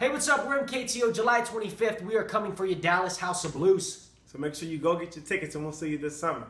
Hey, what's up? We're MKTO July 25th. We are coming for you, Dallas House of Blues. So make sure you go get your tickets and we'll see you this summer.